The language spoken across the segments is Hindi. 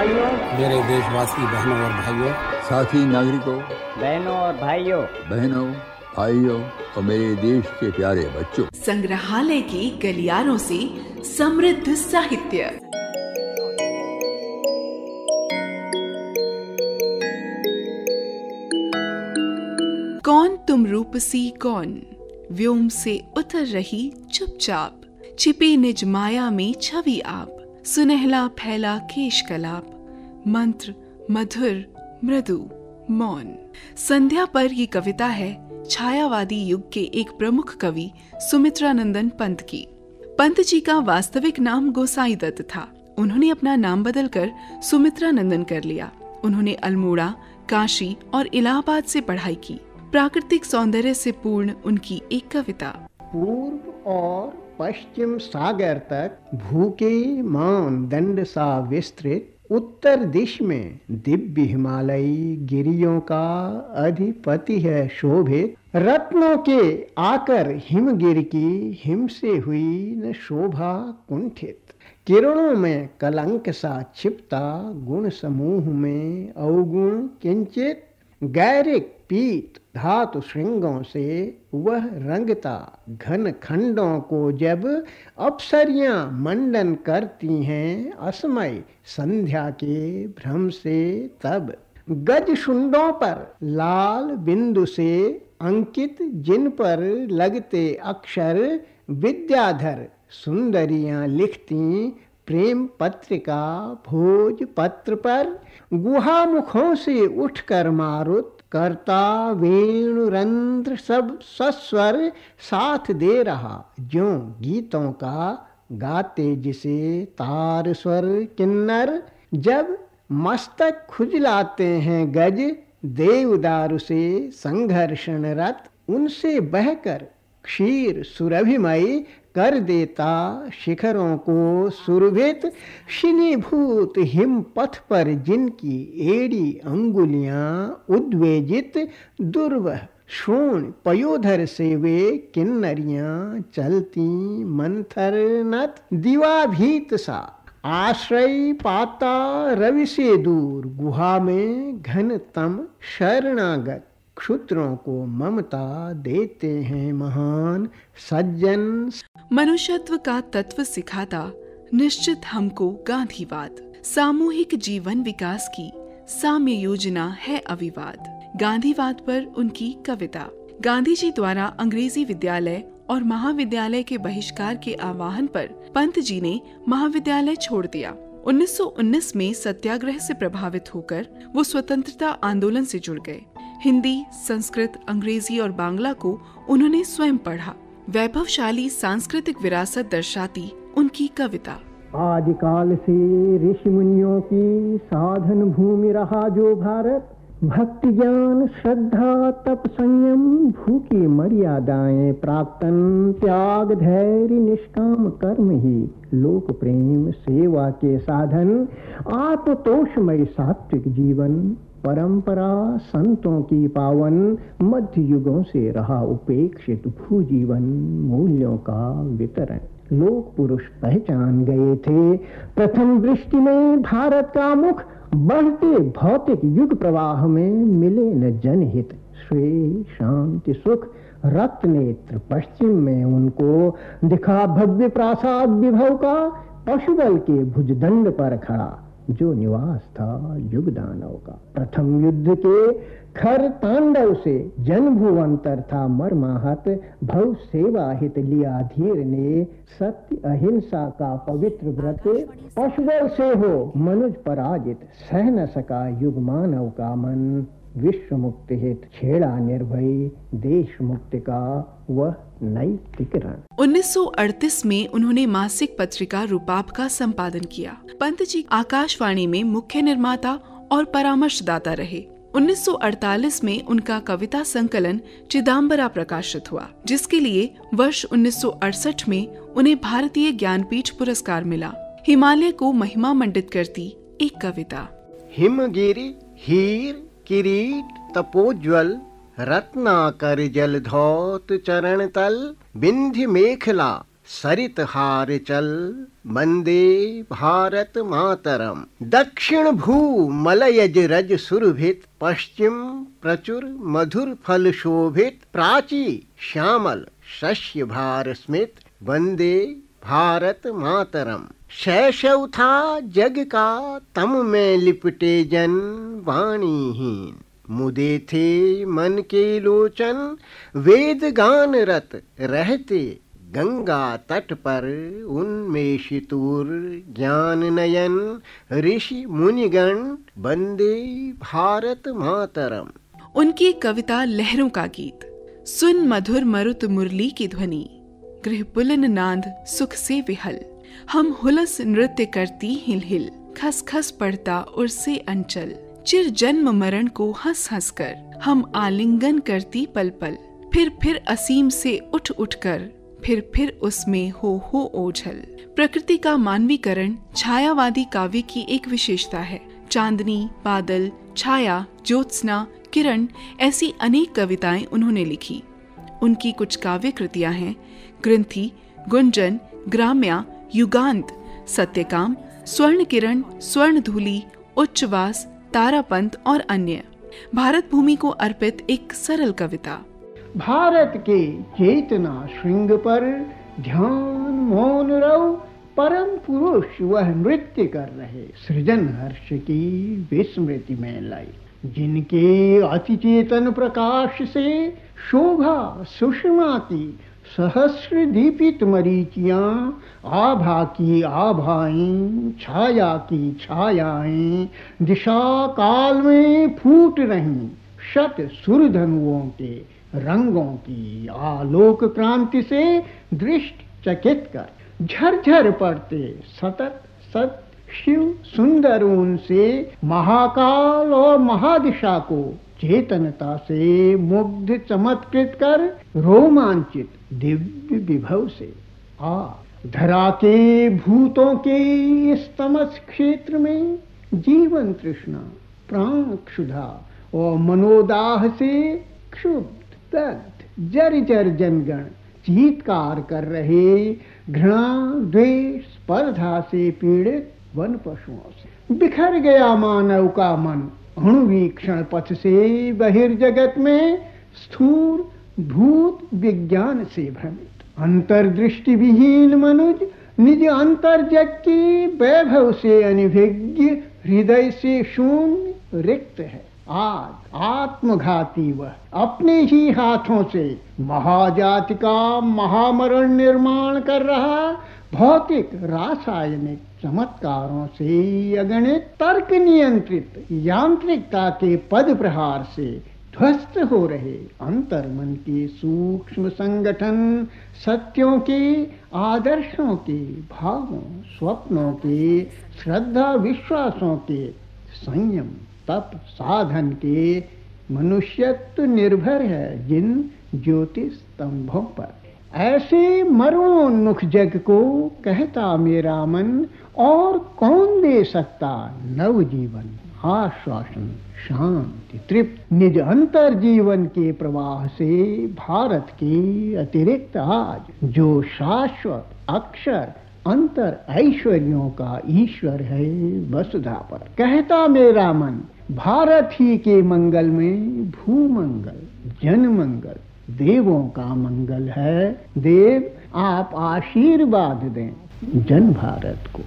भाइयों। मेरे देशवासी बहनों और भाइयों। साथी नागरिकों बहनों और भाइयों। बहनों भाइयों और मेरे देश के प्यारे बच्चों। संग्रहालय के गलियारों से समृद्ध साहित्य। कौन तुम रूपसी कौन? व्योम से उतर रही चुपचाप। छिपे निज माया में छवि आप। सुनहला फैला केश कलाप मंत्र, मधुर, मृदु, मौन। संध्या पर ये कविता है छायावादी युग के एक प्रमुख कवि सुमित्रानंदन पंत की। पंत जी का वास्तविक नाम गोसाई दत्त था। उन्होंने अपना नाम बदलकर सुमित्रानंदन कर लिया। उन्होंने अल्मोड़ा, काशी और इलाहाबाद से पढ़ाई की। प्राकृतिक सौंदर्य से पूर्ण उनकी एक कविता। पूर्व और पश्चिम सागर तक भूखे मानदंड सा विस्तृत, उत्तर दिश में दिव्य हिमालयी गिरियों का अधिपति है शोभित। रत्नों के आकर हिमगिर की हिम से हुई न शोभा कुंठित। किरणों में कलंक सा छिपता, गुण समूह में अवगुण किंचित। गैरिक पीत धातु श्रृंगों से वह रंगता घन खंडों को जब अप्सरियाँ मंडन करती हैं असमय संध्या के भ्रम से तब गज शुंडों पर लाल बिंदु से अंकित जिन पर लगते अक्षर विद्याधर सुंदरियाँ लिखती प्रेम पत्रिका भोज पत्र पर गुहा मुखों से उठकर मारुत करता वेणु रंध्र सब सस्वर साथ दे रहा। जो गीतों का गाते जिसे तार स्वर किन्नर, जब मस्तक खुजलाते हैं गज, देवदारु से संघर्षण रत उनसे बहकर क्षीर सुरभिमयी कर देता शिखरों को सुरभित शिनीभूत हिम पथ पर जिनकी एड़ी अंगुलियाँ उद्वेजित, दुर्व शोण पयोधर से वे किन्नरियाँ चलती मंथर नत दिवाभीत सा। आश्रय पाता रवि से दूर, गुहा में घनतम शरणागत। क्षुद्रों को ममता देते हैं महान सज्जन। मनुष्यत्व का तत्व सिखाता, निश्चित हमको गांधीवाद। सामूहिक जीवन विकास की साम्य योजना है अविवाद। गांधीवाद पर उनकी कविता। गांधी जी द्वारा अंग्रेज़ी विद्यालय और महाविद्यालय के बहिष्कार के आह्वान पर पंत जी ने महाविद्यालय छोड़ दिया। 1919 में सत्याग्रह से प्रभावित होकर वो स्वतंत्रता आंदोलन से जुड़ गए। हिंदी, संस्कृत, अंग्रेज़ी और बांग्ला को उन्होंने स्वयं पढ़ा। वैभवशाली सांस्कृतिक विरासत दर्शाती उनकी कविता। आदिकाल से ऋषि मुनियों की साधन भूमि रहा जो भारत। भक्ति ज्ञान, श्रद्धा, तप संयम, भूखी मर्यादाएँ प्राक्तन, त्याग, धैर्य, निष्काम, कर्म ही लोक प्रेम, सेवा के साधन, आत्मतोषमय सात्विक जीवन। परंपरा संतों की पावन मध्य युगों से रहा उपेक्षित भूजीवन, मूल्यों का वितरण। लोक पुरुष पहचान गए थे। प्रथम दृष्टि में भारत का मुख बढ़ते भौतिक युग प्रवाह में मिले न जनहित। श्रेय शांति, सुख रक्त नेत्र पश्चिम में उनको दिखा भव्य प्रासाद विभव का, पशुबल के भुजदंड पर खड़ा। जो निवास था युग दानव का। प्रथम युद्ध के खर तांडव से जन भुवंतर था मर्माहत, भव सेवा हित लिया धीर ने, सत्य अहिंसा का पवित्र व्रत, पशुबल से हो मनुज पराजित, सह न सका युग मानव का मन। विश्व मुक्ति हित छेड़ा निर्भय देश मुक्ति का वह नैतिक रण 1938 में उन्होंने मासिक पत्रिका रूपाप का संपादन किया। पंत जी आकाशवाणी में मुख्य निर्माता और परामर्शदाता रहे। 1948 में उनका कविता संकलन चिदम्बरा प्रकाशित हुआ जिसके लिए वर्ष 1968 में उन्हें भारतीय ज्ञानपीठ पुरस्कार मिला। हिमालय को महिमा मंडित करती एक कविता। हिमगिरी हीर किरीट, तपोज्वल, रत्नाकर जल धौत चरण तल बिंध्य मेखला सरित हार चल, वंदे भारत मातरम। दक्षिण भू, मलयज रज सुरभित, पश्चिम प्रचुर मधुर फल शोभित, प्राची श्यामल शस्य भार स्मित, वंदे भारत मातरम। शैशव था जग का तम में लिपटे जन वाणीहीन। मुदे थे मन के लोचन, वेद गान रत रहते गंगा तट पर। उन्मेषितुर ज्ञान नयन, ऋषि मुनिगण बंदे भारत मातरम। उनकी कविता लहरों का गीत। सुन मधुर मरुत मुरली की ध्वनि। गृह पुलन नांद सुख से विहल। हम हुलस नृत्य करती हिल हिल खस खस पड़ता उर्से अंचल। चिर जन्म मरण को हंस हंस कर, हम आलिंगन करती पल पल। फिर फिर असीम से उठ उठ कर, फिर फिर उसमें हो हो ओझल। प्रकृति का मानवीकरण, छायावादी काव्य की एक विशेषता है। चांदनी, बादल, छाया, ज्योत्सना, किरण, ऐसी अनेक कविताएँ उन्होंने लिखी। उनकी कुछ काव्य कृतियाँ हैं। ग्रंथि, गुंजन, ग्राम्या युगांत, सत्यकाम स्वर्ण किरण स्वर्ण धूली उच्चवास, तारापंत और अन्य। भारत भूमि को अर्पित एक सरल कविता। भारत के चेतना श्रृंग पर, ध्यान मौन रव परम पुरुष वह नृत्य कर रहे। सृजन हर्ष की विस्मृति में लाई। जिनके अति चेतन प्रकाश से शोभा सुषमा की सहस्र दीपित मरीचियाँ आभा की आभाएँ छाया की छायाएँ दिशा काल में फूट रही शत सुरधनुओं के रंगों की आलोक क्रांति से दृष्टि चकित कर झरझर पड़ते सतत सत शिव सुंदर उनसे महाकाल और महादिशा को चेतनता से मुग्ध चमत्कृत कर, रोमांचित दिव्य विभव से। आ, धरा के भूतों के इस तमस क्षेत्र में जीवन तृष्णा, प्राण क्षुधा और मनोदाह से क्षुब्ध, दग्ध जर जर जनगण चीतकार कर रहे घृणा, द्वेष, स्पर्धा से पीड़ित वन पशुओं से। बिखर गया मानव का मन अणुवीक्षण पथ से बहिर्जगत में स्थूल भूत विज्ञान से भ्रमित अंतर्दृष्टि विहीन मनुज निज अंतर जग की वैभव से अनिभिज्ञ हृदय से शून्य रिक्त है। आज आत्मघाती वह अपने ही हाथों से महाजाति का महामरण निर्माण कर रहा, भौतिक, रासायनिक चमत्कारों से अगणित तर्क नियंत्रित यांत्रिकता के पद प्रहार से ध्वस्त हो रहे अंतर मन के सूक्ष्म संगठन, सत्यों के, आदर्शों के, भावों, स्वप्नों के, श्रद्धा, विश्वासों के, संयम, तप, साधन के मनुष्यत्व निर्भर है जिन ज्योतिष स्तंभों पर। ऐसे मरणोन्मुख जग को, कहता मेरा मन, और कौन दे सकता नव जीवन? आश्वासन, शांति, तृप्त, निज अंतर जीवन के प्रवाह से भारत के अतिरिक्त आज, जो शाश्वत अक्षर, अंतर ऐश्वर्यों का ईश्वर है, वसुधा पर। कहता मेरा मन, भारत ही के मंगल में भूमंगल जन मंगल देवों का मंगल है। देव, आप आशीर्वाद दें जन भारत को।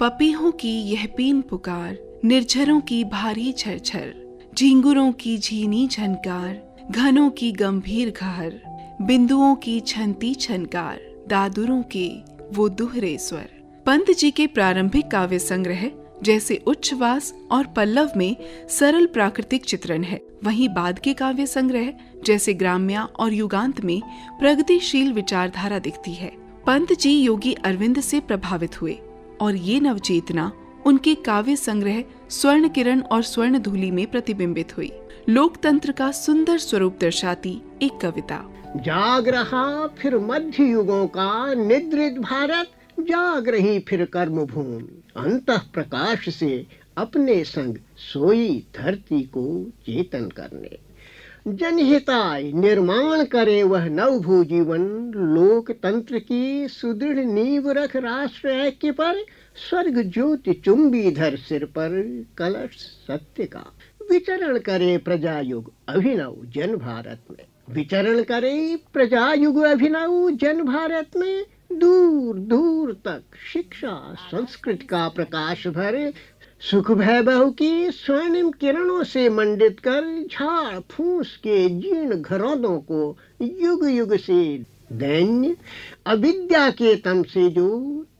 पपीहों की यह पीन पुकार, निर्झरों की भारी छरछर, झिंगुरों की झीनी झनकार, घनों की गंभीर घहर, बिंदुओं की छंती छनकार, दादुरों के वो दुहरे स्वर। पंत जी के प्रारंभिक काव्य संग्रह, जैसे उच्छ्वास और पल्लव में सरल प्राकृतिक चित्रण है। वहीं बाद के काव्य संग्रह जैसे ग्राम्या और युगांत में प्रगतिशील विचारधारा दिखती है। पंत जी योगी अरविंद से प्रभावित हुए और ये नवचेतना उनके काव्य संग्रह स्वर्ण किरण और स्वर्ण धूली में प्रतिबिंबित हुई। लोकतंत्र का सुंदर स्वरूप दर्शाती एक कविता। जाग रहा फिर मध्य युगों का, निद्रित भारत, जाग रही फिर कर्म भूमि अंत प्रकाश से अपने संग सोई धरती को चेतन करने। जनहिताय निर्माण करे वह नव भू जीवन लोकतंत्र की सुदृढ़ नींव रख राष्ट्र ऐक्य पर, स्वर्ग ज्योति चुंबी धर सिर पर, कलश सत्य का। विचरण करे प्रजा युग अभिनव जन भारत में। विचरण करे प्रजा युग अभिनव जन भारत में। दूर दूर तक शिक्षा संस्कृत का प्रकाश भरे सुख भय बहु की स्वर्णिम किरणों से मंडित कर झाड़ फूस के जीर्ण घरौदों को युग युग से दैन्य अविद्या के तम से जो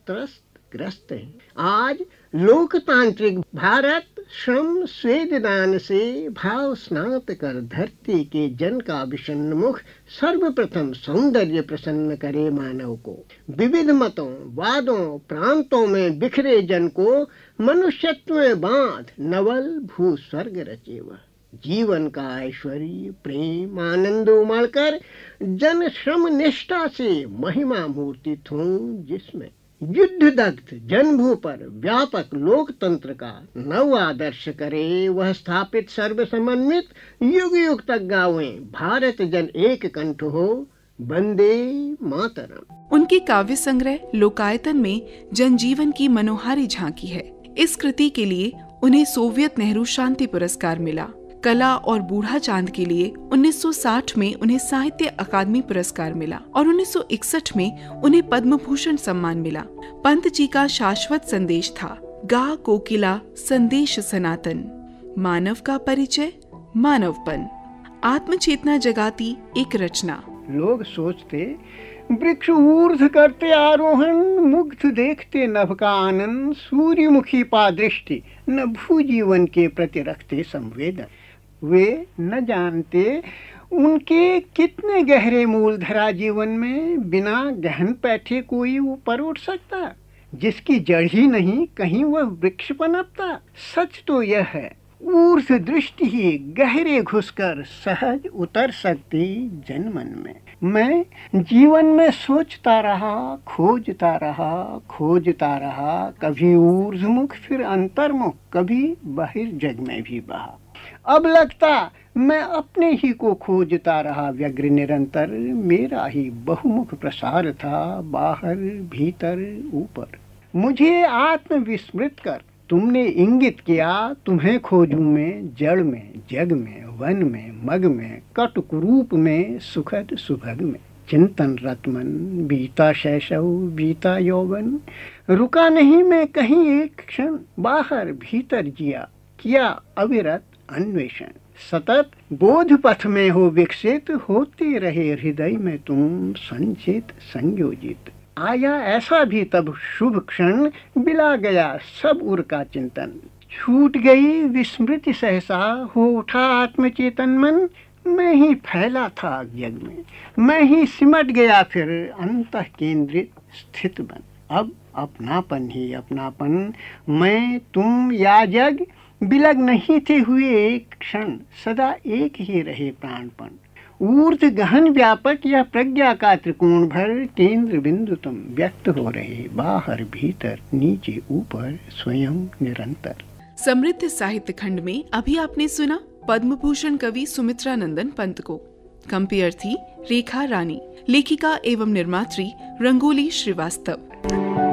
त्रस्त ग्रस्त है। आज लोकतांत्रिक भारत श्रम स्वेद दान से भाव स्नात कर धरती के जन का विषन्न मुख सर्वप्रथम सौंदर्य प्रसन्न करे मानव को। विविध मतों, वादों, प्रांतों में बिखरे जन को मनुष्यत्व में बाँध नवल भू स्वर्ग रचे वह। जीवन का ऐश्वर्य, प्रेम, आनंद उमड़कर जन श्रम निष्ठा से महिमा मूर्ति हूँ जिसमें युद्ध दग्ध जन्मभू पर व्यापक लोकतंत्र का नव आदर्श करे, वह स्थापित सर्व समन्वित युग युग तक गावे, भारत जन एक कंठ हो बंदे मातरम। उनके काव्य संग्रह लोकायतन में जनजीवन की मनोहारी झांकी है। इस कृति के लिए उन्हें सोवियत नेहरू शांति पुरस्कार मिला। कला और बूढ़ा चाँद के लिए 1960 में उन्हें साहित्य अकादमी पुरस्कार मिला और 1961 में उन्हें पद्म भूषण सम्मान मिला। पंत जी का शाश्वत संदेश था, गा कोकिला संदेश सनातन। मानव का परिचय मानवपन आत्म चेतना जगाती एक रचना। लोग सोचते, वृक्ष ऊर्ध करते आरोहण, मुग्ध देखते नभ का आनंद, सूर्यमुखी पा दृष्टि न भू जीवन के प्रति रखते संवेदन। वे न जानते उनके कितने गहरे मूल धरा जीवन में बिना गहन पैठे कोई ऊपर उठ सकता। जिसकी जड़ ही नहीं, कहीं वह वृक्ष पनपता सच तो यह है ऊर्ध दृष्टि ही गहरे घुसकर सहज उतर सकती जनमन में। मैं जीवन में सोचता रहा, खोजता रहा खोजता रहा, कभी ऊर्धमुख फिर अंतर्मुख, कभी बहिर्जग में भी बहा। अब लगता मैं अपने ही को खोजता रहा व्यग्र निरंतर। मेरा ही बहुमुख प्रसार था बाहर, भीतर, ऊपर। मुझे आत्मविस्मृत कर, तुमने इंगित किया, तुम्हें खोजूं में, जड़ में, जग में, वन में, मग में कट कुरूप में, सुखद सुभग में। चिंतन रतमन, बीता शैशव, बीता यौवन। रुका नहीं मैं कहीं एक क्षण, बाहर, भीतर जिया, किया अविरत अन्वेषण। सतत बोध पथ में हो विकसित, होते रहे हृदय में तुम संचित, संयोजित। आया ऐसा भी तब शुभ क्षण, बिला गया सब उर का चिंतन। छूट गई विस्मृति सहसा, हो उठा आत्मचेतन मन। मैं ही फैला था जग में। मैं ही सिमट गया फिर अंत केंद्रित स्थित बन। अब अपनापन ही अपनापन। मैं, तुम या जग बिलग नहीं थे हुए एक क्षण, सदा एक ही रहे प्राणपण। ऊर्ध गहन व्यापक या प्रज्ञा का त्रिकोण भर केंद्र बिंदु तुम व्यक्त हो रहे, बाहर भीतर, नीचे ऊपर, स्वयं निरंतर। समृद्ध साहित्य खंड में अभी आपने सुना पद्म भूषण कवि सुमित्रा नंदन पंत को। कंपेयर थी रेखा रानी, लेखिका एवं निर्मात्री रंगोली श्रीवास्तव।